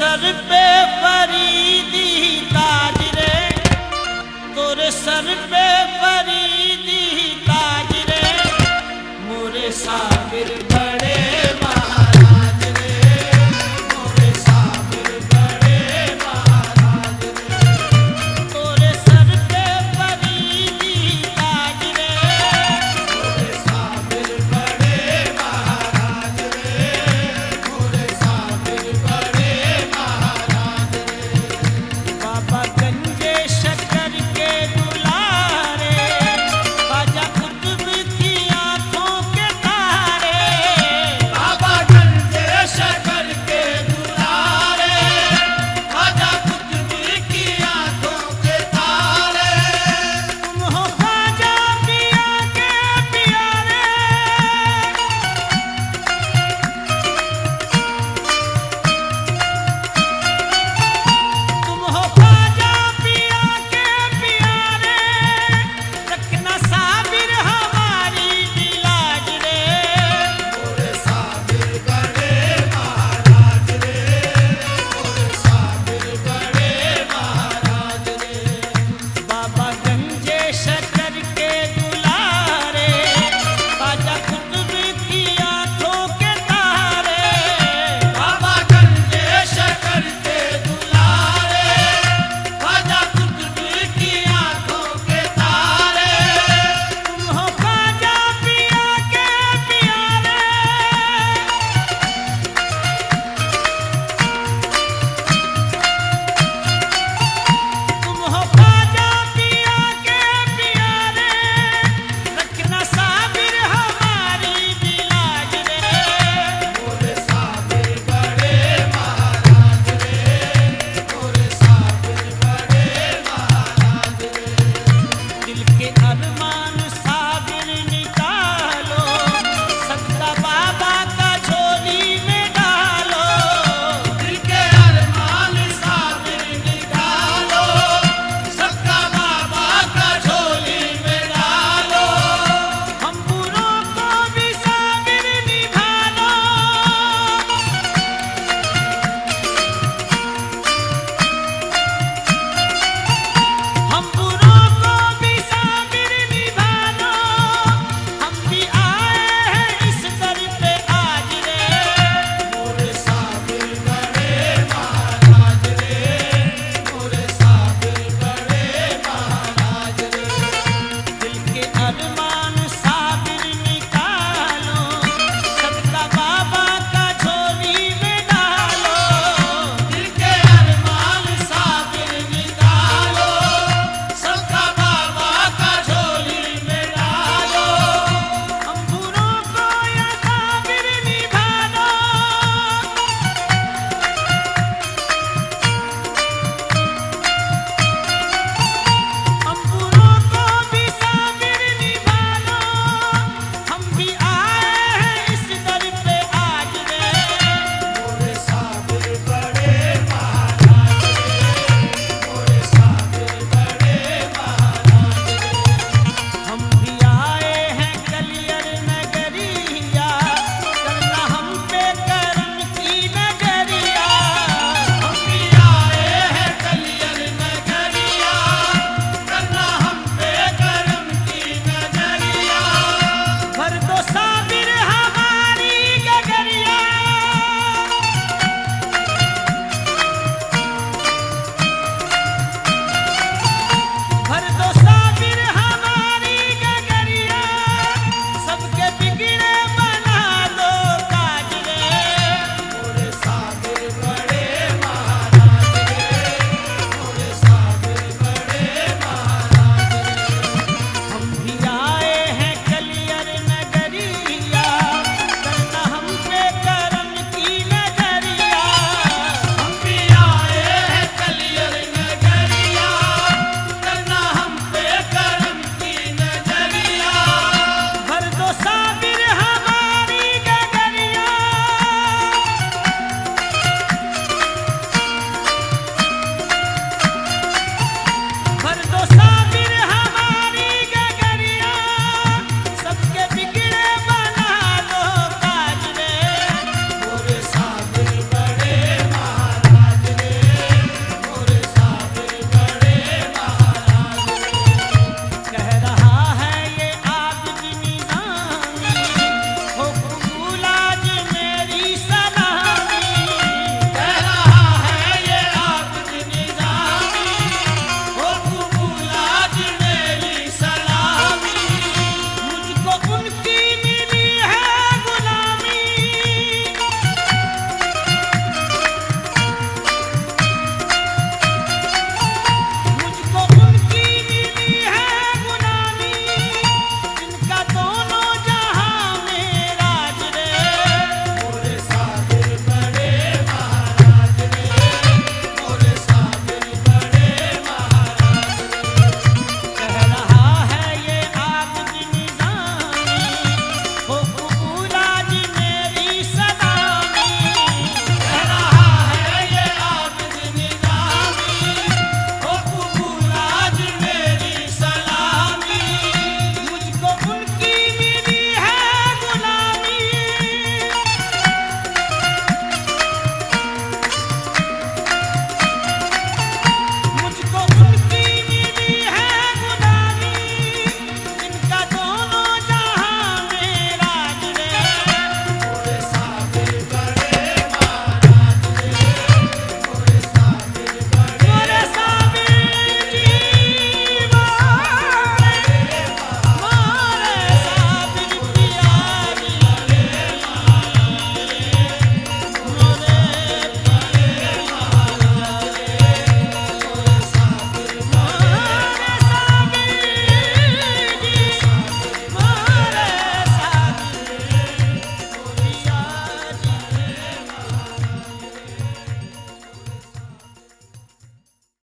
se arrepende.